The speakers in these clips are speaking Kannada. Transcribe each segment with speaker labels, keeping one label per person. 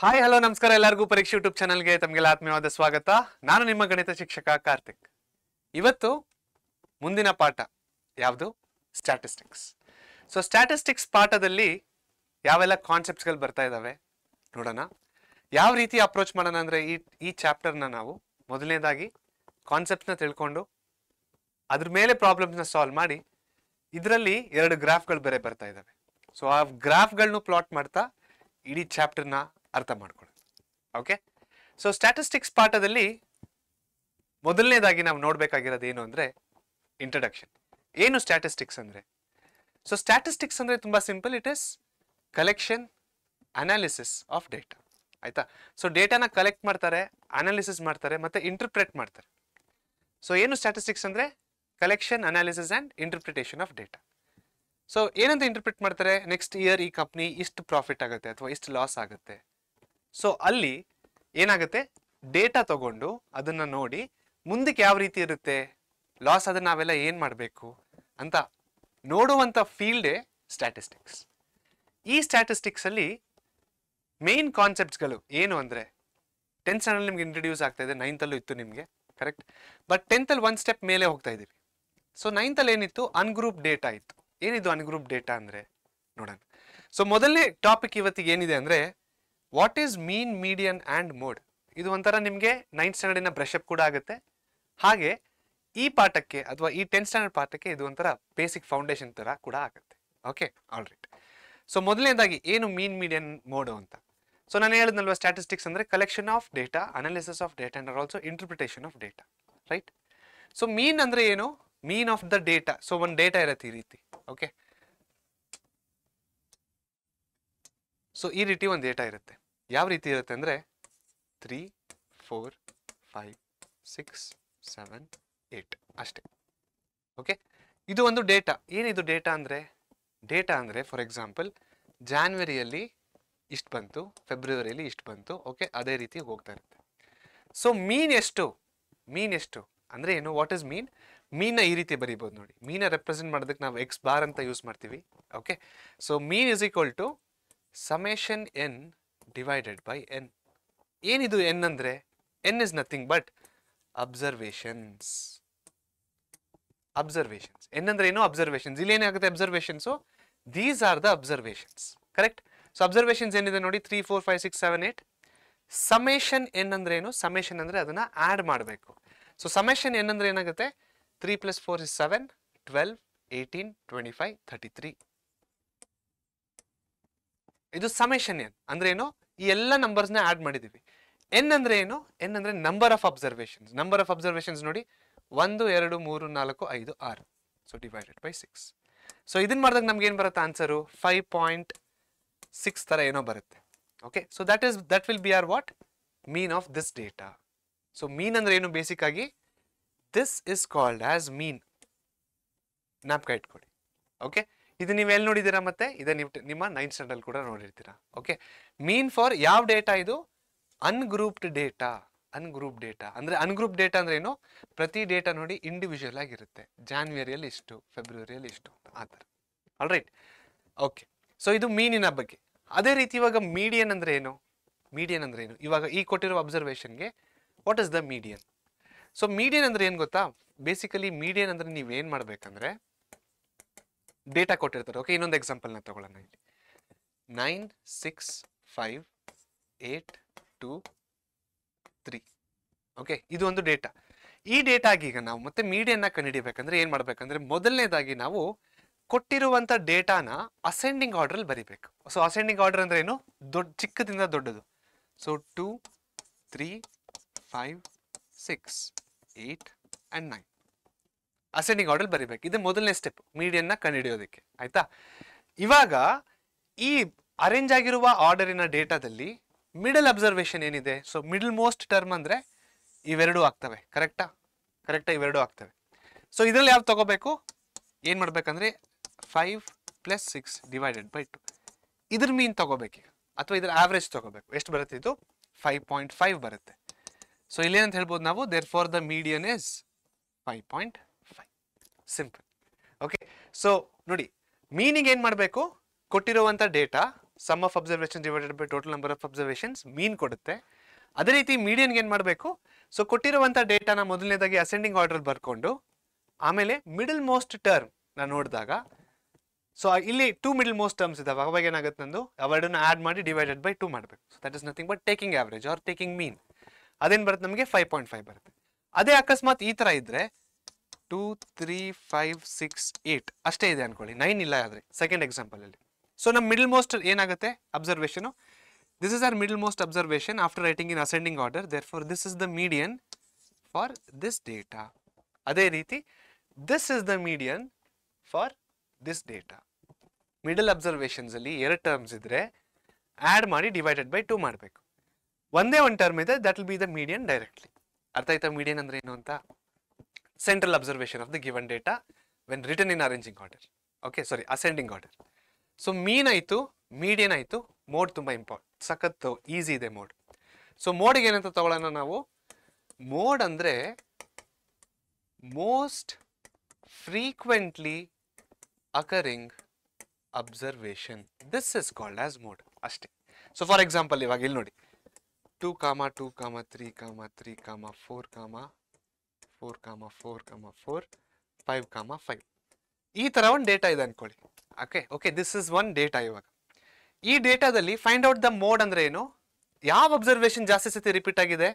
Speaker 1: ಹಾಯ್ ಹಲೋ ನಮಸ್ಕಾರ ಎಲ್ಲರಿಗೂ ಪರೀಕ್ಷೆ ಯೂಟ್ಯೂಬ್ ಚಾನಲ್ಗೆ ತಮಗೆಲ್ಲ ಆತ್ಮೀಯವಾದ ಸ್ವಾಗತ. ನಾನು ನಿಮ್ಮ ಗಣಿತ ಶಿಕ್ಷಕ ಕಾರ್ತಿಕ್. ಇವತ್ತು ಮುಂದಿನ ಪಾಠ ಯಾವುದು? ಸ್ಟ್ಯಾಟಿಸ್ಟಿಕ್ಸ್ ಸೊ ಸ್ಟ್ಯಾಟಿಸ್ಟಿಕ್ಸ್ ಪಾಠದಲ್ಲಿ ಯಾವೆಲ್ಲ ಕಾನ್ಸೆಪ್ಟ್ಸ್ಗಳು ಬರ್ತಾ ಇದ್ದಾವೆ ನೋಡೋಣ. ಯಾವ ರೀತಿ ಅಪ್ರೋಚ್ ಮಾಡೋಣ ಅಂದರೆ ಈ ಈ ಚಾಪ್ಟರ್ನ ನಾವು ಮೊದಲನೇದಾಗಿ ಕಾನ್ಸೆಪ್ಟ್ಸ್ನ ತಿಳ್ಕೊಂಡು ಅದ್ರ ಮೇಲೆ ಪ್ರಾಬ್ಲಮ್ಸ್ನ ಸಾಲ್ವ್ ಮಾಡಿ ಇದರಲ್ಲಿ ಎರಡು ಗ್ರಾಫ್ಗಳು ಬೇರೆ ಬರ್ತಾ ಇದ್ದಾವೆ ಸೊ ಆ ಗ್ರಾಫ್ಗಳನ್ನೂ ಪ್ಲಾಟ್ ಮಾಡ್ತಾ ಇಡೀ ಚಾಪ್ಟರ್ನ ಅರ್ಥ ಮಾಡ್ಕೊಳ್ಳೋದು. ಓಕೆ ಸೊ ಸ್ಟ್ಯಾಟಿಸ್ಟಿಕ್ಸ್ ಪಾಠದಲ್ಲಿ ಮೊದಲನೇದಾಗಿ ನಾವು ನೋಡಬೇಕಾಗಿರೋದು ಏನು ಅಂದರೆ ಇಂಟ್ರಡಕ್ಷನ್ ಏನು ಸ್ಟ್ಯಾಟಿಸ್ಟಿಕ್ಸ್ ಅಂದರೆ? ಸೊ ಸ್ಟ್ಯಾಟಿಸ್ಟಿಕ್ಸ್ ಅಂದರೆ ತುಂಬ simple it is collection analysis of data ಆಯಿತಾ? ಸೊ ಡೇಟಾನ ಕಲೆಕ್ಟ್ ಮಾಡ್ತಾರೆ ಅನಾಲಿಸಿಸ್ ಮಾಡ್ತಾರೆ, ಮತ್ತೆ ಇಂಟರ್ಪ್ರೆಟ್ ಮಾಡ್ತಾರೆ. ಸೊ ಏನು ಸ್ಟ್ಯಾಟಿಸ್ಟಿಕ್ಸ್ ಅಂದರೆ? Collection analysis and interpretation of data so ಏನಂತ ಇಂಟರ್ಪ್ರಿಟ್ ಮಾಡ್ತಾರೆ? ನೆಕ್ಸ್ಟ್ ಇಯರ್ ಈ ಕಂಪ್ನಿ ಇಷ್ಟು ಪ್ರಾಫಿಟ್ ಆಗುತ್ತೆ ಅಥವಾ ಇಷ್ಟು ಲಾಸ್ ಆಗುತ್ತೆ? ಸೊ ಅಲ್ಲಿ ಏನಾಗುತ್ತೆ? ಡೇಟಾ ತಗೊಂಡು ಅದನ್ನ ನೋಡಿ ಮುಂದಕ್ಕೆ ಯಾವ ರೀತಿ ಇರುತ್ತೆ? ಲಾಸ್ ಅದನ್ನ ನಾವೆಲ್ಲ ಏನು ಮಾಡಬೇಕು ಅಂತ ನೋಡುವಂಥ ಫೀಲ್ಡೇ ಸ್ಟ್ಯಾಟಿಸ್ಟಿಕ್ಸ್ ಈ ಸ್ಟ್ಯಾಟಿಸ್ಟಿಕ್ಸಲ್ಲಿ ಮೇನ್ ಕಾನ್ಸೆಪ್ಟ್ಸ್ಗಳು ಏನು ಅಂದರೆ ಟೆಂತ್ ಸ್ಟ್ಯಾಂಡರ್ಡ್ ನಿಮ್ಗೆ ಇಂಟ್ರೊಡ್ಯೂಸ್ ಆಗ್ತಾ ಇದೆ ನೈನ್ತಲ್ಲೂ ಇತ್ತು ನಿಮಗೆ ಕರೆಕ್ಟ್ ಬಟ್ ಟೆಂತಲ್ಲಿ ಒಂದು ಸ್ಟೆಪ್ ಮೇಲೆ ಹೋಗ್ತಾ ಇದ್ದೀವಿ ಸೊ ನೈನ್ತಲ್ಲಿ ಏನಿತ್ತು? ಅನ್ಗ್ರೂಪ್ ಡೇಟಾ ಇತ್ತು. ಏನಿದು ಅನ್ಗ್ರೂಪ್ ಡೇಟಾ ಅಂದರೆ? ನೋಡೋಣ. ಸೊ ಮೊದಲನೇ ಟಾಪಿಕ್ ಇವತ್ತಿಗೆ ಏನಿದೆ ಅಂದರೆ what is mean median and mode ಇದು ಒಂಥರ ನಿಮಗೆ ನೈನ್ತ್ ಸ್ಟ್ಯಾಂಡರ್ಡಿನ ಬ್ರಷ್ ಅಪ್ ಕೂಡ ಆಗುತ್ತೆ. ಹಾಗೆ ಈ ಪಾಠಕ್ಕೆ ಅಥವಾ ಈ ಟೆಂತ್ ಸ್ಟ್ಯಾಂಡರ್ಡ್ ಪಾಠಕ್ಕೆ ಇದು ಒಂಥರ ಬೇಸಿಕ್ ಫೌಂಡೇಶನ್ ಥರ ಕೂಡ ಆಗುತ್ತೆ. ಓಕೆ ಆಲ್ ರೈಟ್ ಸೊ ಮೊದಲನೇದಾಗಿ ಏನು ಮೀನ್ ಮೀಡಿಯನ್ ಮೋಡು ಅಂತ? ಸೊ ನಾನು ಹೇಳಿದ್ನಲ್ವ ಸ್ಟ್ಯಾಟಿಸ್ಟಿಕ್ಸ್ ಅಂದರೆ collection of data analysis of data and also interpretation of data right so mean ಅಂದರೆ ಏನು? Mean of the data so ಒಂದು ಡೇಟಾ ಇರುತ್ತೆ ಈ ರೀತಿ ಓಕೆ ಸೊ ಈ ರೀತಿ ಒಂದು ಡೇಟಾ ಇರುತ್ತೆ. ಯಾವ ರೀತಿ ಇರುತ್ತೆ ಅಂದರೆ three four five six seven eight ಅಷ್ಟೇ. ಓಕೆ ಇದು ಒಂದು ಡೇಟಾ ಏನಿದು ಡೇಟಾ ಅಂದರೆ? ಡೇಟಾ ಅಂದರೆ ಫಾರ್ ಎಕ್ಸಾಂಪಲ್ ಜಾನ್ವರಿಯಲ್ಲಿ ಇಷ್ಟು ಬಂತು ಫೆಬ್ರವರಿಯಲ್ಲಿ ಇಷ್ಟು ಬಂತು ಓಕೆ ಅದೇ ರೀತಿ ಹೋಗ್ತಾ ಇರುತ್ತೆ. ಸೊ ಮೀನ್ ಎಷ್ಟು? ಮೀನ್ ಎಷ್ಟು? ಅಂದರೆ ಏನು? ವಾಟ್ ಇಸ್ ಮೀನ್ ಮೀನ ಈ ರೀತಿ ಬರೀಬೋದು ನೋಡಿ. ಮೀನ ರೆಪ್ರೆಸೆಂಟ್ ಮಾಡೋದಕ್ಕೆ ನಾವು ಎಕ್ಸ್ ಬಾರ್ ಅಂತ ಯೂಸ್ ಮಾಡ್ತೀವಿ okay so mean is equal to summation n divided by n ಏನಿದು ಎನ್ ಅಂದರೆ? N is nothing but observations observations n ಅಂದ್ರೆ ಏನು? ಅಬ್ಸರ್ವೇಷನ್ಸ್ ಇಲ್ಲಿ ಏನಾಗುತ್ತೆ observations these are the observations correct so observations ಏನಿದೆ ನೋಡಿ? Three four five six seven eight summation n ಅಂದ್ರೆ ಏನು? ಸಮೇಷನ್ ಅಂದರೆ ಅದನ್ನು ಆ್ಯಡ್ ಮಾಡಬೇಕು. ಸೊ ಸಮೇಷನ್ ಎನ್ ಏನಾಗುತ್ತೆ? Three plus four is seven twelve eighteen twenty five thirty three ಇದು ಸಮೇಷನ್ ಎನ್ ಅಂದ್ರೆ ಏನು? ಈ ಎಲ್ಲ ನಂಬರ್ಸ್ನ ಆಡ್ ಮಾಡಿದೀವಿ. ಎನ್ ಅಂದ್ರೆ ಏನು? ಎನ್ ಅಂದ್ರೆ number of observations number of observations ನೋಡಿ, ಒಂದು, ಎರಡು, ಮೂರು, ನಾಲ್ಕು, ಐದು, ಆರು. So divided by six so ಇದನ್ನ ಮಾಡಿದಾಗ ನಮ್ಗೆ ಏನು ಬರುತ್ತೆ ಆನ್ಸರು ಫೈವ್ ಪಾಯಿಂಟ್ ಸಿಕ್ಸ್ ಥರ ಏನೋ ಬರುತ್ತೆ. Okay so that is that will be or what mean of this data so mean ಅಂದ್ರೆ ಏನು? ಬೇಸಿಕ್ ಆಗಿ this is called as mean ಜ್ಞಾಪಕ ಇಟ್ಕೊಳ್ಳಿ ಓಕೆ ಇದು ನೀವು ಎಲ್ಲಿ ನೋಡಿದ್ದೀರಾ ಮತ್ತೆ? ಇದೆ ನಿಮ್ಮ ನೈನ್ ಸ್ಟ್ಯಾಂಡರ್ಡ್ ಕೂಡ ನೋಡಿರ್ತೀರಾ. ಓಕೆ? ಮೀನ್ ಫಾರ್ ಯಾವ ಡೇಟಾ ಇದು? Ungrouped data. Ungroup data. ಅಂದ್ರೆ ಅನ್ಗ್ರೂಪ್ ಡೇಟಾ ಅಂದ್ರೆ ಏನು? ಪ್ರತಿ ಡೇಟಾ ನೋಡಿ ಇಂಡಿವಿಜುವಲ್ ಆಗಿರುತ್ತೆ ಜಾನ್ವರಿಯಲ್ಲಿ ಇಷ್ಟು ಫೆಬ್ರವರಿಯಲ್ಲಿ ಇಷ್ಟು ಆ ಥರ. All right okay. ಸೊ ಇದು ಮೀನಿನ ಬಗ್ಗೆ. ಅದೇ ರೀತಿ ಇವಾಗ ಮೀಡಿಯನ್ ಅಂದ್ರೆ ಏನು? ಮೀಡಿಯನ್ ಅಂದ್ರೆ ಏನು? ಇವಾಗ ಈ ಕೊಟ್ಟಿರೋ ಅಬ್ಸರ್ವೇಷನ್ಗೆ what is the median so median ಅಂದ್ರೆ ಏನು ಗೊತ್ತಾ? ಬೇಸಿಕಲಿ ಮೀಡಿಯನ್ ಅಂದ್ರೆ ನೀವೇನು ಮಾಡ್ಬೇಕಂದ್ರೆ ಡೇಟಾ ಕೊಟ್ಟಿರ್ತಾರೆ. ಓಕೆ ಇನ್ನೊಂದು ಎಕ್ಸಾಂಪಲ್ನ ತಗೊಳ್ಳೋಣ ಇಲ್ಲಿ. Nine six five eight two three okay ಇದು ಒಂದು ಡೇಟಾ ಈ ಡೇಟಾಗಿ ಈಗ ನಾವು ಮತ್ತೆ ಮೀಡಿಯನ್ನ ಕಂಡುಹಿಡಿಬೇಕಂದ್ರೆ ಏನು ಮಾಡಬೇಕಂದ್ರೆ ಮೊದಲನೇದಾಗಿ ನಾವು ಕೊಟ್ಟಿರುವಂಥ ಡೇಟಾನ ಅಸೆಂಡಿಂಗ್ ಆರ್ಡ್ರಲ್ಲಿ ಬರಿಬೇಕು. ಸೊ ಅಸೆಂಡಿಂಗ್ ಆರ್ಡರ್ ಅಂದ್ರೆ ಏನು? ದೊಡ್ಡ ಚಿಕ್ಕದಿಂದ ದೊಡ್ಡದು. So two three five six eight and nine ascending order ಬರಿಬೇಕು. ಇದು ಮೊದಲನೇ ಸ್ಟೆಪ್ ಮೀಡಿಯನ್ನ ಕಂಡುಹಿಡಿಯೋದಕ್ಕೆ. ಆಯ್ತಾ? ಇವಾಗ ಈ ಅರೇಂಜ್ ಆಗಿರುವ ಆರ್ಡರಿನ ಡೇಟಾದಲ್ಲಿ ಮಿಡಲ್ ಅಬ್ಸರ್ವೇಷನ್ ಏನಿದೆ? ಸೊ ಮಿಡಲ್ ಮೋಸ್ಟ್ ಟರ್ಮ್ ಅಂದ್ರೆ ಇವೆರಡೂ ಆಗ್ತವೆ. ಕರೆಕ್ಟಾ ಕರೆಕ್ಟಾ ಇವೆರಡೂ ಆಗ್ತವೆ. ಸೊ ಇದರಲ್ಲಿ ಯಾವ್ದು ತಗೋಬೇಕು? ಏನು ಮಾಡ್ಬೇಕಂದ್ರೆ five plus six divided by two ಇದ್ರ ಮೀನ್ ತಗೋಬೇಕು ಅಥವಾ ಇದರ ಆವ್ರೇಜ್ ತಗೋಬೇಕು. ಎಷ್ಟು ಬರುತ್ತೆ ಇದು? ಫೈವ್ ಪಾಯಿಂಟ್ ಫೈವ್ ಬರುತ್ತೆ. ಸೊ ಇಲ್ಲೇನಂತ ಹೇಳ್ಬೋದು ನಾವು? Therefore the median is five point simple okay so ನೋಡಿ ಮೀನಿಂಗ್ ಏನು ಮಾಡಬೇಕು? ಕೊಟ್ಟಿರುವಂಥ data sum of observation divided by total number of observations mean ಕೊಡುತ್ತೆ. ಅದೇ ರೀತಿ ಮೀಡಿಯನ್ಗೆ ಏನು ಮಾಡಬೇಕು? ಸೊ ಕೊಟ್ಟಿರುವಂಥ ಡೇಟಾನ ಮೊದಲನೇದಾಗಿ ಅಸೆಂಡಿಂಗ್ ಆರ್ಡರ್ ಬರ್ಕೊಂಡು, ಆಮೇಲೆ ಮಿಡಲ್ ಮೋಸ್ಟ್ ಟರ್ಮ್ ನಾನು ನೋಡಿದಾಗ ಸೊ ಇಲ್ಲಿ ಟೂ ಮಿಡಲ್ ಮೋಸ್ಟ್ ಟರ್ಮ್ಸ್ ಇದಾವೆ. ಅವಾಗ ಏನಾಗುತ್ತೆ ನಂದು? ಅವೆರಡನ್ನ ಆ್ಯಡ್ ಮಾಡಿ ಡಿವೈಡೆಡ್ ಬೈ ಟೂ ಮಾಡಬೇಕು. So that is nothing but taking average or taking mean ಅದೇನು ಬರುತ್ತೆ ನಮಗೆ? ಫೈವ್ ಪಾಯಿಂಟ್ ಫೈವ್ ಬರುತ್ತೆ. ಅದೇ ಅಕಸ್ಮಾತ್ ಈ ಥರ ಇದ್ದರೆ two three five six eight ಅಷ್ಟೇ ಇದೆ ಅನ್ಕೊಳ್ಳಿ. ನೈನ್ ಇಲ್ಲ ಆದರೆ ಸೆಕೆಂಡ್ ಎಕ್ಸಾಂಪಲಲ್ಲಿ ಸೊ ನಮ್ಮ ಮಿಡಲ್ ಮೋಸ್ಟ್ ಏನಾಗುತ್ತೆ? Observation this is or middle most observation after writing in ascending order therefore this is the median for this data ಅದೇ ರೀತಿ this is the median for this data middle ಅಬ್ಸರ್ವೇಷನ್ಸಲ್ಲಿ ಎರಡು ಟರ್ಮ್ಸ್ ಇದ್ದರೆ ಆ್ಯಡ್ ಮಾಡಿ ಡಿವೈಡೆಡ್ ಬೈ ಟೂ ಮಾಡಬೇಕು. ಒಂದೇ ಒಂದು ಟರ್ಮ್ ಇದೆ that will be the median directly ಅರ್ಥ ಆಯ್ತಾ? ಮೀಡಿಯನ್ ಅಂದ್ರೆ ಏನು ಅಂತ? Central observation of the given data when return in arranging order okay sorry ascending order so mean ಆಯಿತು ಮೀಡಿಯನ್ ಆಯಿತು ಮೋಡ್ ತುಂಬ ಇಂಪಾರ್ಟ್ ಸಖತ್ತು ಈಸಿ ಇದೆ ಮೋಡ್ ಸೊ ಮೋಡಿಗೆ ಏನಂತ ತಗೊಳ್ಳೋಣ ನಾವು? ಮೋಡ್ ಅಂದರೆ most frequently occurring observation this is called as mode ಅಷ್ಟೇ. ಸೊ ಫಾರ್ ಎಕ್ಸಾಂಪಲ್ ಇವಾಗ ಇಲ್ಲಿ ನೋಡಿ. Two comma two comma three comma three comma four comma four comma four comma four five ಕಾಮ ಫೈವ್ ಈ ಥರ ಒಂದು ಡೇಟಾ ಇದೆ ಅನ್ಕೊಳ್ಳಿ. Okay okay this is one data ಇವಾಗ. ಈ ಡೇಟಾದಲ್ಲಿ ಫೈಂಡ್ ಔಟ್ ದ ಮೋಡ್ ಅಂದ್ರೆ ಏನು? ಯಾವ ಅಬ್ಸರ್ವೇಷನ್ ಜಾಸ್ತಿ ಸತಿ ರಿಪೀಟ್ ಆಗಿದೆ?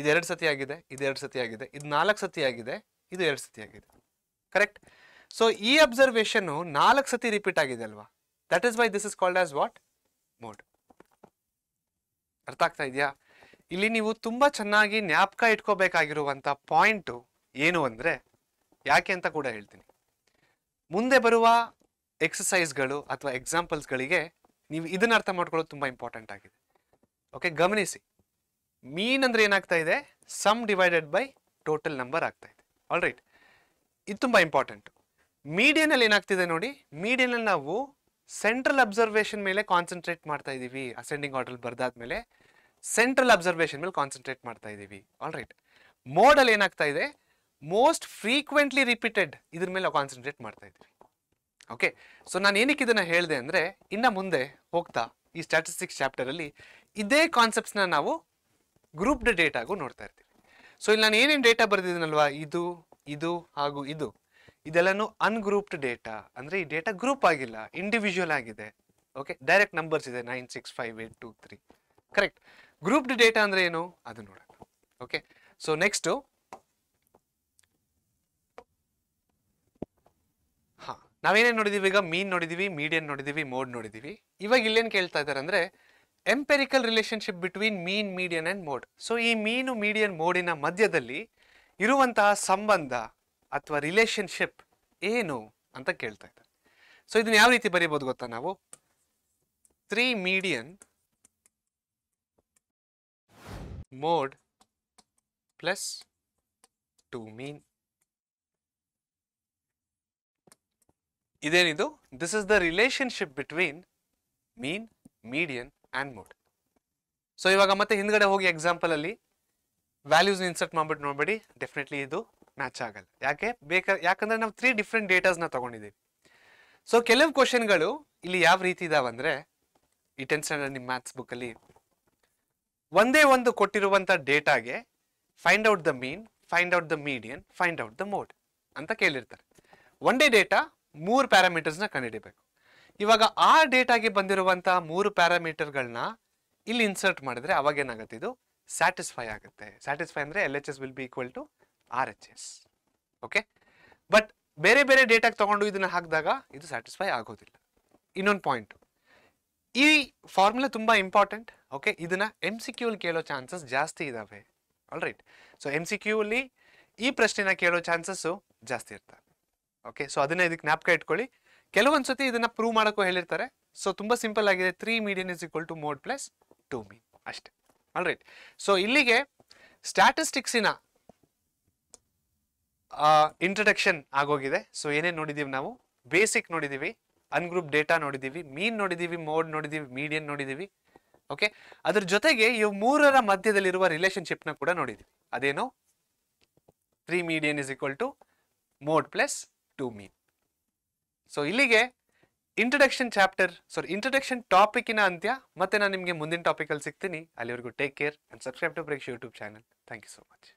Speaker 1: ಇದು ಎರಡು ಸತಿ ಆಗಿದೆ, ಇದು ಎರಡು ಸತಿ ಆಗಿದೆ, ಇದು ನಾಲ್ಕು ಸತಿ ಆಗಿದೆ, ಇದು ಎರಡು ಸತಿ ಆಗಿದೆ. ಕರೆಕ್ಟ್ ಸೊ ಈ ಅಬ್ಸರ್ವೇಷನ್ ನಾಲ್ಕು ಸತಿ ರಿಪೀಟ್ ಆಗಿದೆ ಅಲ್ವಾ? That is why this is called as what mode ಅರ್ಥ ಆಗ್ತಾ ಇದೆಯಾ? ಇಲ್ಲಿ ನೀವು ತುಂಬಾ ಚೆನ್ನಾಗಿ ಜ್ಞಾಪಕ ಇಟ್ಕೋಬೇಕಾಗಿರುವಂಥ ಪಾಯಿಂಟು ಏನು ಅಂದ್ರೆ ಯಾಕೆ ಅಂತ ಕೂಡ ಹೇಳ್ತೀನಿ. ಮುಂದೆ ಬರುವ ಎಕ್ಸಸೈಸ್ಗಳು ಅಥವಾ ಎಕ್ಸಾಂಪಲ್ಸ್ಗಳಿಗೆ ನೀವು ಇದನ್ನ ಅರ್ಥ ಮಾಡ್ಕೊಳ್ಳೋದು ತುಂಬಾ ಇಂಪಾರ್ಟೆಂಟ್ ಆಗಿದೆ. ಓಕೆ ಗಮನಿಸಿ. ಮೀನ್ ಅಂದ್ರೆ ಏನಾಗ್ತಾ ಇದೆ? Sum divided by total number ಆಗ್ತಾ ಇದೆ. ಆಲ್ ರೈಟ್ ಇದು ತುಂಬಾ ಇಂಪಾರ್ಟೆಂಟ್ ಮೀಡಿಯನಲ್ಲಿ ಏನಾಗ್ತಿದೆ ನೋಡಿ? ಮೀಡಿಯನಲ್ಲಿ ನಾವು ಸೆಂಟ್ರಲ್ ಅಬ್ಸರ್ವೇಷನ್ ಮೇಲೆ ಕಾನ್ಸಂಟ್ರೇಟ್ ಮಾಡ್ತಾ ಇದ್ದೀವಿ ಅಸೆಂಡಿಂಗ್ ಆರ್ಡರ್ ಬರ್ದಾದ್ಮೇಲೆ. ಸೆಂಟ್ರಲ್ ಅಬ್ಸರ್ವೇಷನ್ ಮೇಲೆ ಕಾನ್ಸಂಟ್ರೇಟ್ ಮಾಡ್ತಾ ಇದ್ದೀವಿ. ಆಲ್ ರೈಟ್ ಮೋಡಲ್ಲಿ ಏನಾಗ್ತಾ ಇದೆ? ಮೋಸ್ಟ್ ಫ್ರೀಕ್ವೆಂಟ್ಲಿ ರಿಪೀಟೆಡ್ ಇದ್ರ ಮೇಲೆ ಕಾನ್ಸಂಟ್ರೇಟ್ ಮಾಡ್ತಾ ಇದ್ದೀವಿ. ಓಕೆ ಸೊ ನಾನು ಏನಕ್ಕೆ ಇದನ್ನು ಹೇಳಿದೆ ಅಂದರೆ, ಇನ್ನು ಮುಂದೆ ಹೋಗ್ತಾ ಈ ಸ್ಟ್ಯಾಟಿಸ್ಟಿಕ್ಸ್ ಚಾಪ್ಟರಲ್ಲಿ ಇದೇ ಕಾನ್ಸೆಪ್ಟ್ಸ್ನ ನಾವು ಗ್ರೂಪ್ಡ್ ಡೇಟಾಗೂ ನೋಡ್ತಾ ಇರ್ತೀವಿ. ಸೊ ಇಲ್ಲಿ ನಾನು ಏನೇನು ಡೇಟಾ ಬರೆದಿದ್ದೀನಲ್ವಾ? ಇದು ಇದು ಹಾಗೂ ಇದು. ಇದೆಲ್ಲನೂ ಅನ್ಗ್ರೂಪ್ಡ್ ಡೇಟಾ ಅಂದರೆ ಈ ಡೇಟಾ ಗ್ರೂಪ್ ಆಗಿಲ್ಲ ಇಂಡಿವಿಜುವಲ್ ಆಗಿದೆ. ಓಕೆ ಡೈರೆಕ್ಟ್ ನಂಬರ್ಸ್ ಇದೆ nine six five eight two three correct grouped data ಅಂದ್ರೆ ಏನು? ಅದು ನೋಡೋಣ. ಓಕೆ ಸೊ ನೆಕ್ಸ್ಟು ಹಾ, ನಾವೇನೇನು ನೋಡಿದೀವಿ ಈಗ? ಮೀನ್ ನೋಡಿದೀವಿ, ಮೀಡಿಯನ್ ನೋಡಿದೀವಿ, ಮೋಡ್ ನೋಡಿದೀವಿ. ಇವಾಗ ಇಲ್ಲೇನು ಕೇಳ್ತಾ ಇದ್ದಾರೆ ಅಂದ್ರೆ empirical relationship between mean, median and mode. So ಈ ಮೀನು, ಮೀಡಿಯನ್, ಮೋಡಿನ ಮಧ್ಯದಲ್ಲಿ ಇರುವಂತಹ ಸಂಬಂಧ ಅಥವಾ ರಿಲೇಶನ್ಶಿಪ್ ಏನು ಅಂತ ಕೇಳ್ತಾ ಇದ್ದಾರೆ. ಸೊ ಇದನ್ನ ಯಾವ ರೀತಿ ಬರೀಬಹುದು ಗೊತ್ತಾ ನಾವು? Three median mode plus two mean ಇದೇನಿದು? This is the relationship between mean median and mode so ಇವಾಗ ಮತ್ತೆ ಹಿಂದ್ಗಡೆ ಹೋಗಿ ಎಕ್ಸಾಂಪಲ್ ಅಲ್ಲಿ ವ್ಯಾಲ್ಯೂಸ್ ಇನ್ಸರ್ಟ್ ಮಾಡ್ಬಿಟ್ಟು ನೋಡ್ಬೇಡಿ. ಡೆಫಿನೆಟ್ಲಿ ಇದು ಮ್ಯಾಚ್ ಆಗಲ್ಲ. ಯಾಕೆ? ಬೇಕಾ, ಯಾಕಂದ್ರೆ ನಾವು ತ್ರೀ ಡಿಫ್ರೆಂಟ್ ಡೇಟಾಸ್ನ ತಗೊಂಡಿದ್ದೀವಿ. ಸೊ ಕೆಲವು ಕ್ವಶನ್ಗಳು ಇಲ್ಲಿ ಯಾವ ರೀತಿ ಇದಾವಂದ್ರೆ, ಈ ಟೆಂತ್ ಸ್ಟ್ಯಾಂಡರ್ಡ್ ನಿಮ್ಮ ಮ್ಯಾಥ್ಸ್ ಬುಕ್ಕಲ್ಲಿ ಒಂದೇ ಒಂದು ಕೊಟ್ಟಿರುವಂಥ ಡೇಟಾಗೆ find out the mean find out the median find out the mode ಅಂತ ಕೇಳಿರ್ತಾರೆ. ಒನ್ ಡೇ ಡೇಟಾ ಮೂರು ಪ್ಯಾರಾಮೀಟರ್ಸ್ನ ಕಂಡುಹಿಡಿಬೇಕು. ಇವಾಗ ಆ ಡೇಟಾಗೆ ಬಂದಿರುವಂಥ ಮೂರು ಪ್ಯಾರಾಮೀಟರ್ಗಳನ್ನ ಇಲ್ಲಿ ಇನ್ಸರ್ಟ್ ಮಾಡಿದ್ರೆ ಅವಾಗ ಏನಾಗುತ್ತೆ ಇದು? ಸ್ಯಾಟಿಸ್ಫೈ ಆಗುತ್ತೆ. ಸ್ಯಾಟಿಸ್ಫೈ ಅಂದರೆ L H S will be equal to R H S okay but ಬೇರೆ ಬೇರೆ ಡೇಟಾಗೆ ತಗೊಂಡು ಇದನ್ನ ಹಾಕಿದಾಗ ಇದು ಸ್ಯಾಟಿಸ್ಫೈ ಆಗೋದಿಲ್ಲ. ಇನ್ನೊಂದು ಪಾಯಿಂಟು ಈ ಫಾರ್ಮುಲಾ ತುಂಬ ಇಂಪಾರ್ಟೆಂಟ್ ಓಕೆ ಇದನ್ನ ಎಂ ಸಿ ಕ್ಯೂಲ್ ಕೇಳೋ ಚಾನ್ಸಸ್ ಜಾಸ್ತಿ ಇದಾವೆ all right so M C Q ಅಲ್ಲಿ ಈ ಪ್ರಶ್ನೆನ ಕೇಳೋ ಚಾನ್ಸಸ್ಸು ಜಾಸ್ತಿ ಇರ್ತವೆ ಓಕೆ ಸೊ ಅದನ್ನ ಇದಕ್ಕೆ ಜ್ಞಾಪಕ ಇಟ್ಕೊಳ್ಳಿ. ಕೆಲವೊಂದು ಸತಿ ಇದನ್ನ ಪ್ರೂವ್ ಮಾಡೋಕ್ಕೂ ಹೇಳಿರ್ತಾರೆ. ಸೊ ತುಂಬ ಸಿಂಪಲ್ ಆಗಿದೆ. Three median is equal to mode plus two mean ಅಷ್ಟೇ ಆಲ್ ರೈಟ್ ಸೊ ಇಲ್ಲಿಗೆ ಸ್ಟ್ಯಾಟಿಸ್ಟಿಕ್ಸಿನ ಇಂಟ್ರಡಕ್ಷನ್ ಆಗೋಗಿದೆ. ಸೊ ಏನೇನು ನೋಡಿದೀವಿ ನಾವು? ಬೇಸಿಕ್ ನೋಡಿದೀವಿ. ಅನ್ಗ್ರೂಪ್ ಡೇಟಾ ನೋಡಿದೀವಿ ಮೀನ್ ನೋಡಿದೀವಿ ಮೋಡ್ ನೋಡಿದೀವಿ ಮೀಡಿಯನ್ ನೋಡಿದೀವಿ ಓಕೆ ಅದ್ರ ಜೊತೆಗೆ ಇವು ಮೂರರ ಮಧ್ಯದಲ್ಲಿರುವ ರಿಲೇಶನ್ಶಿಪ್ನ ಕೂಡ ನೋಡಿದೀವಿ. ಅದೇನು? Three median is equal to mode plus two mean so ಇಲ್ಲಿಗೆ ಇಂಟ್ರಡಕ್ಷನ್ ಚಾಪ್ಟರ್ ಸಾರಿ ಇಂಟ್ರಡಕ್ಷನ್ ಟಾಪಿಕಿನ ಅಂತ್ಯ. ಮತ್ತೆ ನಾನು ನಿಮಗೆ ಮುಂದಿನ ಟಾಪಿಕಲ್ಲಿ ಸಿಗ್ತೀನಿ. ಅಲ್ಲಿವರೆಗೂ take care and subscribe to breaks YouTube channel thank you so much